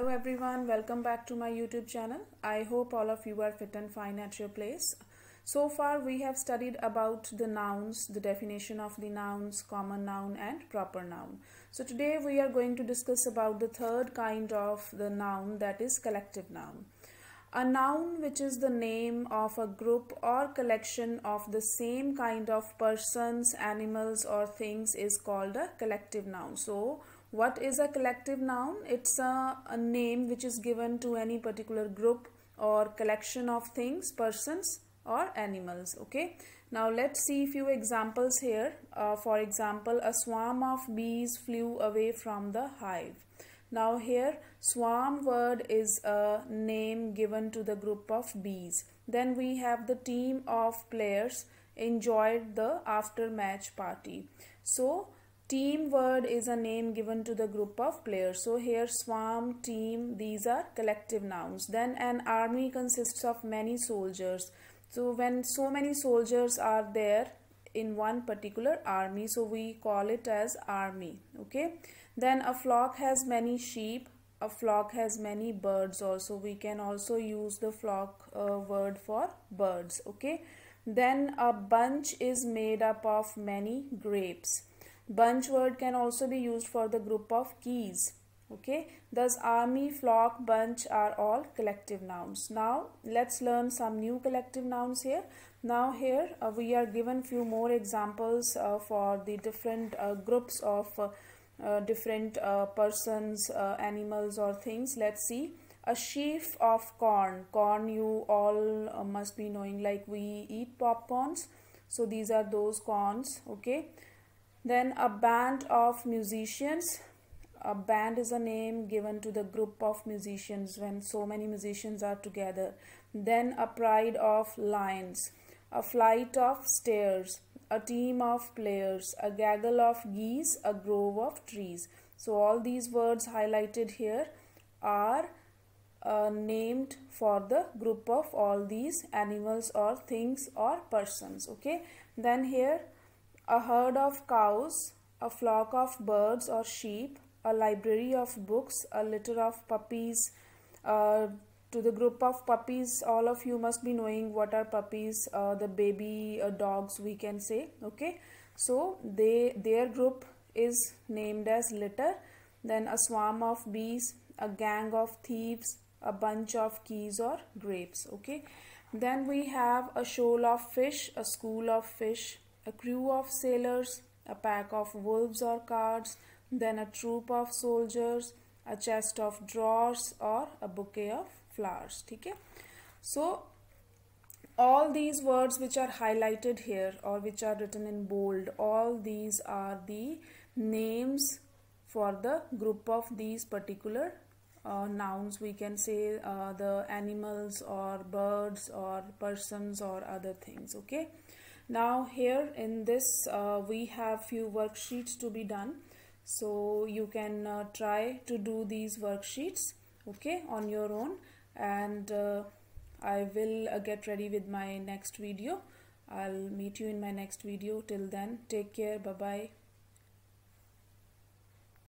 Hello everyone, welcome back to my YouTube channel. I hope all of you are fit and fine at your place. So far we have studied about the nouns, the definition of the nouns, common noun and proper noun. So today we are going to discuss about the third kind of the noun that is collective noun. A noun which is the name of a group or collection of the same kind of persons, animals or things is called a collective noun. So what is a collective noun? It's a, a name which is given to any particular group or collection of things, persons or animals. Okay. Now let's see a few examples here. Uh, for example, a swarm of bees flew away from the hive. Now here swarm word is a name given to the group of bees. Then we have the team of players enjoyed the after match party. So Team word is a name given to the group of players. So here swarm, team, these are collective nouns. Then an army consists of many soldiers. So when so many soldiers are there in one particular army, so we call it as army. Okay. Then a flock has many sheep. A flock has many birds also. We can also use the flock uh, word for birds. Okay. Then a bunch is made up of many grapes Bunch word can also be used for the group of keys. Okay, thus army, flock, bunch are all collective nouns. Now let's learn some new collective nouns here. Now here uh, we are given few more examples uh, for the different uh, groups of uh, uh, different uh, persons, animals or things. Let's see. A sheaf of corn. Corn you all must be knowing like we eat popcorns. So these are those corns. Okay then a band of musicians. A band is a name given to the group of musicians when so many musicians are together. Then a pride of lions. A flight of stairs. A team of players. A gaggle of geese. A grove of trees. So all these words highlighted here are uh, named for the group of all these animals or things or persons okay then here a herd of cows, a flock of birds or sheep, a library of books, a litter of puppies. Uh, to the group of puppies, all of you must be knowing what are puppies, uh, the baby uh, dogs we can say. Okay, so they their group is named as litter. Then a swarm of bees, a gang of thieves, a bunch of keys or grapes. Okay, then we have a shoal of fish, a school of fish, a crew of sailors, a pack of wolves or cards, then a troop of soldiers, a chest of drawers or a bouquet of flowers. Okay? So, all these words which are highlighted here or which are written in bold, all these are the names for the group of these particular uh, nouns we can say uh, the animals or birds or persons or other things okay now here in this uh, we have few worksheets to be done. So you can uh, try to do these worksheets okay on your own. And uh, I will uh, get ready with my next video. I'll meet you in my next video. Till then take care. Bye bye